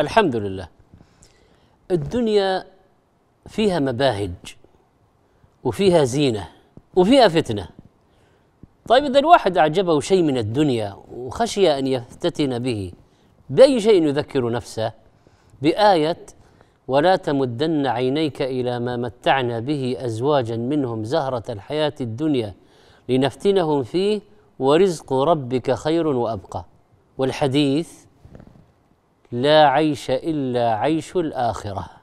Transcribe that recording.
الحمد لله الدنيا فيها مباهج وفيها زينة وفيها فتنة. طيب إذا الواحد أعجبه شيء من الدنيا وخشي أن يفتتن به بأي شيء يذكر نفسه؟ بآية ولا تمدن عينيك إلى ما متعنا به أزواجا منهم زهرة الحياة الدنيا لنفتنهم فيه ورزق ربك خير وأبقى. والحديث لا عيش إلا عيش الآخرة.